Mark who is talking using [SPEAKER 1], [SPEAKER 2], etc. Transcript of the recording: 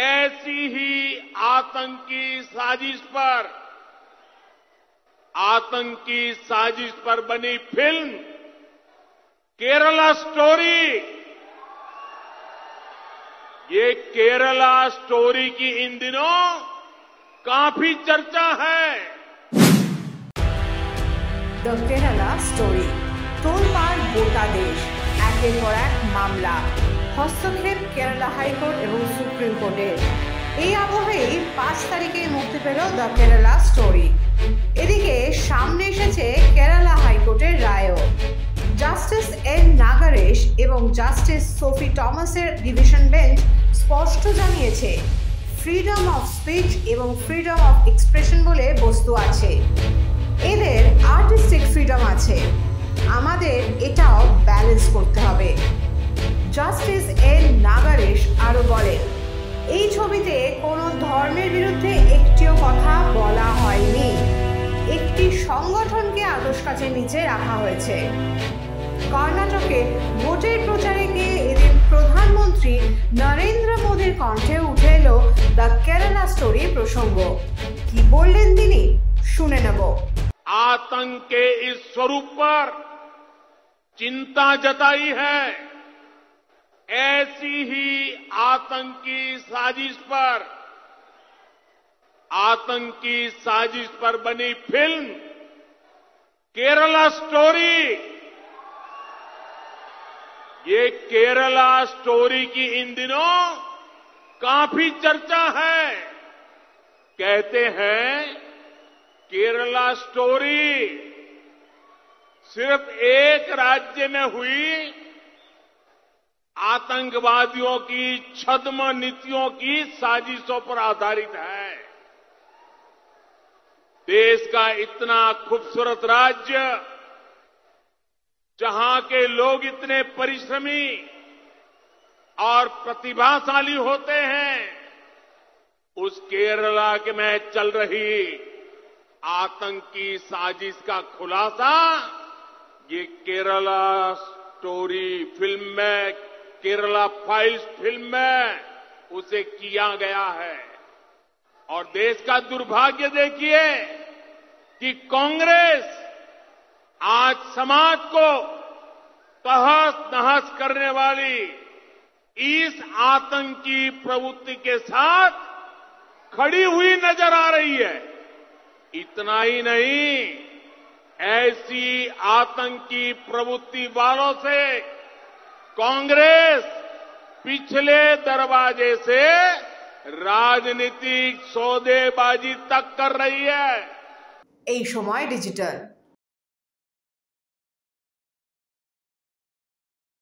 [SPEAKER 1] ऐसी ही आतंकी साजिश पर, आतंकी साजिश पर बनी फ़िल्म, केरला स्टोरी। ये केरला स्टोरी की इन दिनों काफ़ी चर्चा है।
[SPEAKER 2] द केरला स्टोरी तोलपाड़ गोटा देश, एके एक मामला। হস্তক্ষেপ কেরালা হাইকোর্ট এবং সুপ্রিম কোর্টের এই আবহেই পাঁচ তারিখে মুক্তি পেল দ্য কেরালা স্টোরি। এদিকে সামনে এসেছে কেরালা হাইকোর্টের রায়ও। জাস্টিস এন নাগারেশ এবং জাস্টিস সোফি টমাসের ডিভিশন বেঞ্চ স্পষ্ট জানিয়েছে, ফ্রিডম অফ স্পিচ এবং ফ্রিডম অফ এক্সপ্রেশন বলে বস্তু আছে। এদের আর্টিস্টিক ফ্রিডম আছে। আমাদের এটাও ব্যালেন্স করতে হবে। জাস্টিস এন নাগারেশ আরও বলেন এই ছবিতে কোনো ধর্মের বিরুদ্ধে একটিও কথা বলা হয়নি একটি সংগঠনকে আদর্শ কাছের নিচে রাখা হয়েছে কর্ণাটকে ভোটের প্রচারে গিয়ে এদিন প্রধানমন্ত্রী নরেন্দ্র মোদীর কণ্ঠে উঠে এলো দ্য কেরালা স্টোরি প্রসঙ্গ কি বললেন তিনি শুনে নেব
[SPEAKER 1] आतंक के इस स्वरूप पर चिंता जताई है ऐसी ही आतंकी साजिश पर, आतंकी साजिश पर बनी फ़िल्म केरला स्टोरी। ये केरला स्टोरी की इन दिनों काफ़ी चर्चा है। कहते हैं, केरला स्टोरी सिर्फ़ एक राज्य में हुई आतंकवादियों की, छद्म नीतियों की साजिशों पर आधारित है। देश का इतना खूबसूरत राज्य, जहाँ के लोग इतने परिश्रमी और प्रतिभाशाली होते हैं, उस केरला के में चल रही आतंकी साजिश का खुलासा, ये केरला स्टोरी फ़िल्म में केरला फाइल्स फ़िल्म में उसे किया गया है। और देश का दुर्भाग्य देखिए कि कांग्रेस आज समाज को तहस नहस करने वाली इस आतंकी प्रवृत्ति के साथ खड़ी हुई नज़र आ रही है। इतना ही नहीं, ऐसी आतंकी प्रवृत्ति वालों से कांग्रेस पिछले दरवाजे से राजनीतिक सौदेबाजी तक कर रही है
[SPEAKER 2] এই সময় ডিজিটাল